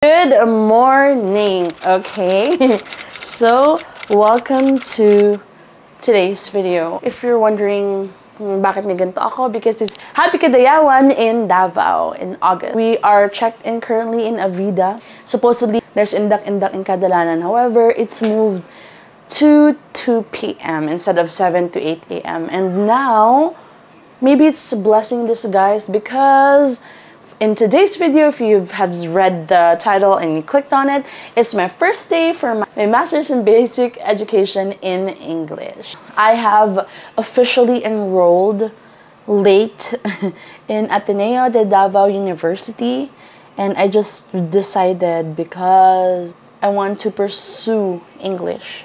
Good morning, okay? so, welcome to today's video. If you're wondering hmm, bakit may ganito ako, because it's Happy Kadayawan in Davao in August. We are checked in currently in Avida. Supposedly, there's indak-indak in Kadalanan. However, it's moved to 2 p.m. instead of 7 to 8 a.m. And now, maybe it's a blessing disguise because in today's video, if you have read the title and you clicked on it, it's my first day for my Master's in Basic Education in English. I have officially enrolled late in Ateneo de Davao University and I just decided because I want to pursue English.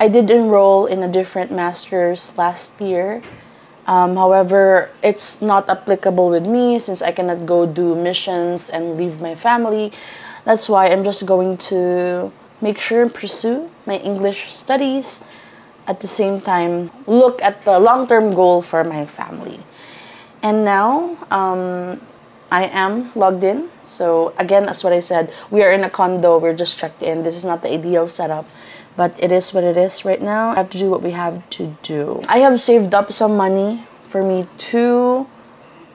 I did enroll in a different master's last year um, however, it's not applicable with me since I cannot go do missions and leave my family. That's why I'm just going to make sure and pursue my English studies at the same time look at the long-term goal for my family. And now, um, I am logged in. So again, that's what I said. We are in a condo. We're just checked in. This is not the ideal setup but it is what it is right now. I have to do what we have to do. I have saved up some money for me to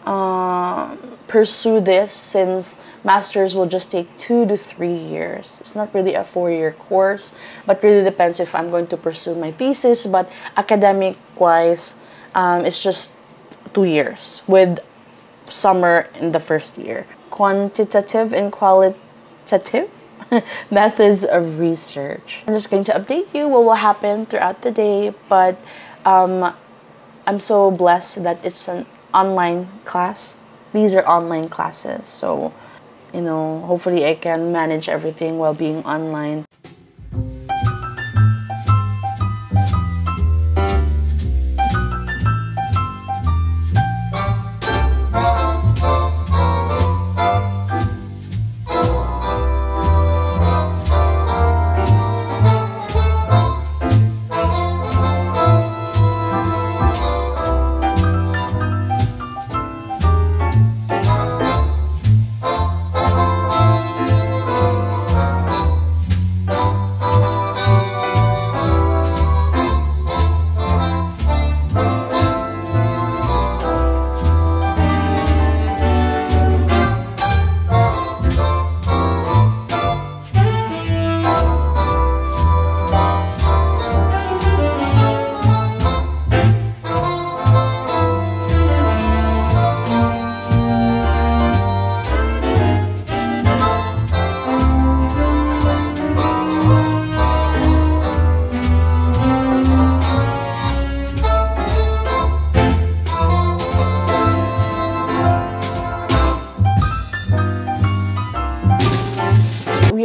uh, pursue this since masters will just take two to three years. It's not really a four-year course, but really depends if I'm going to pursue my thesis. But academic-wise, um, it's just two years with summer in the first year. Quantitative and qualitative methods of research. I'm just going to update you what will happen throughout the day, but um, I'm so blessed that it's an online class. These are online classes, so you know, hopefully I can manage everything while being online.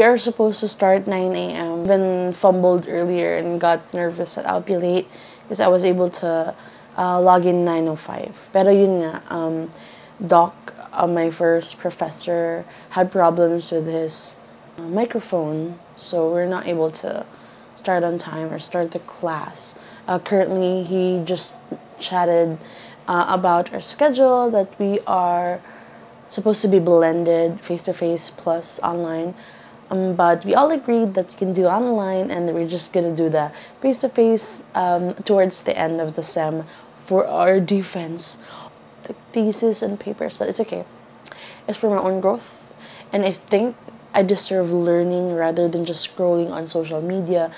Are supposed to start 9 a.m. Been fumbled earlier and got nervous that I'll be late because I was able to uh, log in 9.05. Pero yun nga, um, Doc, uh, my first professor, had problems with his uh, microphone, so we're not able to start on time or start the class. Uh, currently, he just chatted uh, about our schedule that we are supposed to be blended face to face plus online. Um, but we all agreed that we can do online and we're just gonna do the face-to-face um, towards the end of the sem for our defense. The thesis and papers but it's okay. It's for my own growth. And i think i deserve learning rather than just scrolling on social media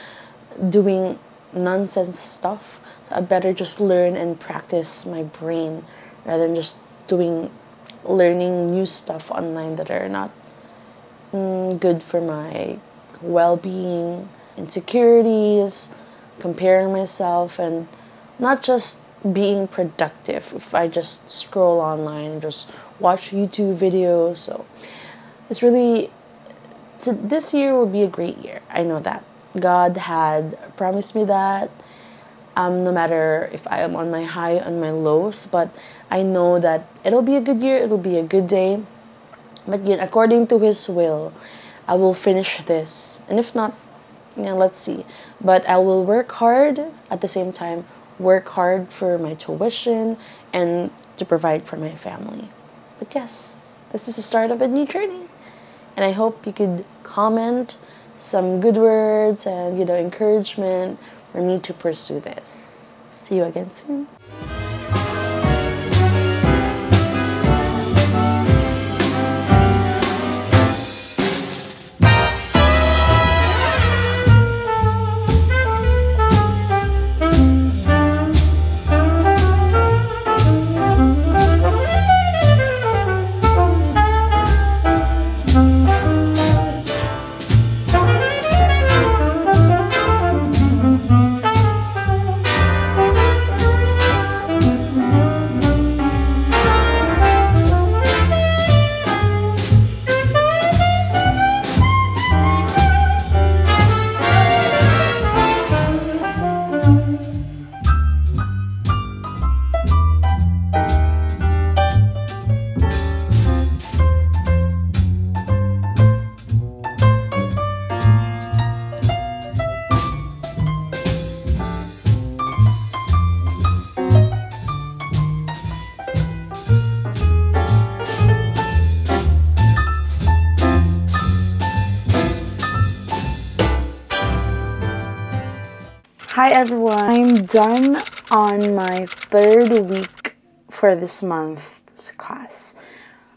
doing nonsense stuff. So i better just learn and practice my brain rather than just doing learning new stuff online that are not mm, good for my well being, insecurities, comparing myself, and not just being productive if I just scroll online and just watch YouTube videos. So it's really, to, this year will be a great year. I know that. God had promised me that. Um, no matter if I am on my high, on my lows, but I know that it'll be a good year, it'll be a good day. But yet, according to His will, I will finish this. And if not, know, let's see. But I will work hard at the same time, work hard for my tuition and to provide for my family. But yes, this is the start of a new journey. And I hope you could comment some good words and, you know, encouragement for me to pursue this. See you again soon. Hi everyone! I'm done on my third week for this month's class.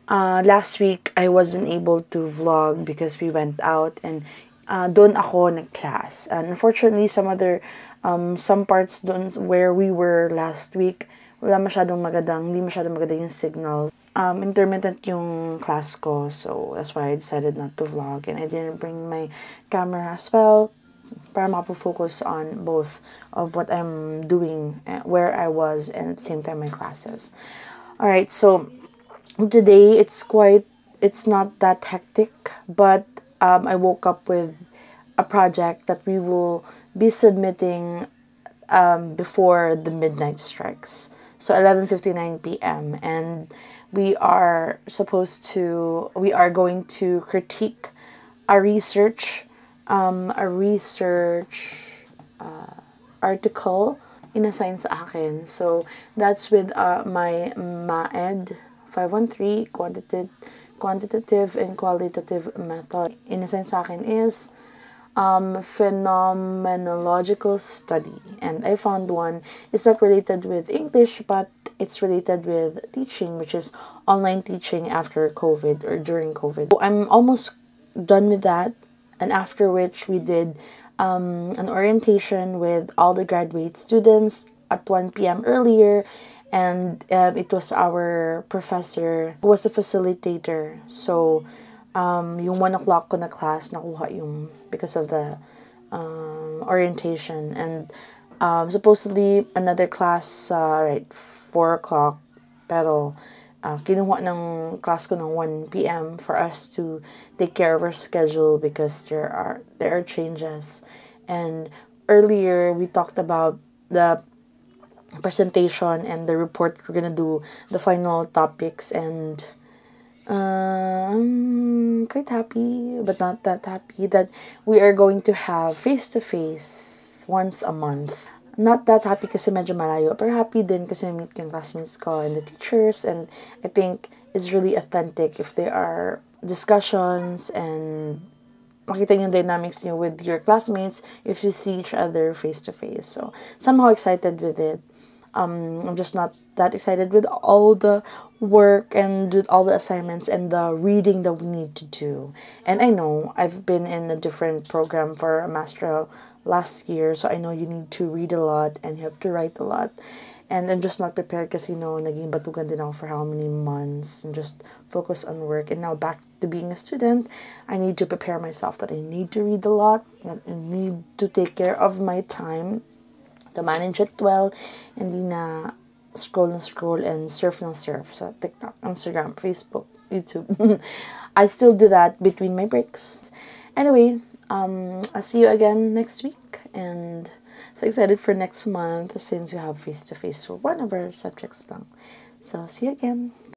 Uh, last week, I wasn't able to vlog because we went out and uh, doon ako nag-class. And unfortunately, some other, um, some parts doon where we were last week, wala masyadong magandang, hindi masyadong magandang yung signal. Um, intermittent yung class ko, so that's why I decided not to vlog. And I didn't bring my camera as well para focus on both of what I'm doing, eh, where I was, and at the same time my classes. All right, so today it's quite, it's not that hectic, but um, I woke up with a project that we will be submitting um, before the midnight strikes. So 11:59 p.m. and we are supposed to we are going to critique our research um, a research uh, article inassign sa akin. So, that's with uh, my MAED 513 quantitative, quantitative and qualitative method. In Inassign sa akin is um, phenomenological study. And I found one. It's not related with English, but it's related with teaching, which is online teaching after COVID or during COVID. So I'm almost done with that and after which we did um, an orientation with all the graduate students at 1 p.m. earlier. And um, it was our professor who was a facilitator. So um, yung 1 o'clock ko na class nakuha yung because of the um, orientation. And um, supposedly another class uh, right 4 o'clock. Pero uh, kinuha ng class ko ng 1 p.m. for us to take care of our schedule because there are there are changes. And earlier we talked about the presentation and the report we're gonna do the final topics and I'm quite happy but not that happy that we are going to have face to face once a month not that happy kasi medyo malayo, pero happy din kasi meet yung classmates ko and the teachers and I think it's really authentic if there are discussions and makita yung dynamics niyo with your classmates if you see each other face to face. So, somehow excited with it. Um, I'm just not that excited with all the work and with all the assignments and the reading that we need to do. And I know I've been in a different program for a master last year. So I know you need to read a lot and you have to write a lot. And I'm just not prepared kasi no, naging batugan din ako for how many months and just focus on work. And now back to being a student, I need to prepare myself that I need to read a lot, that I need to take care of my time, to manage it well, and di na scroll and scroll and surf na surf sa TikTok, Instagram, Facebook, YouTube. I still do that between my breaks. Anyway, um, I'll see you again next week and so excited for next month since you have face to face for one of our subjects lang. So see you again.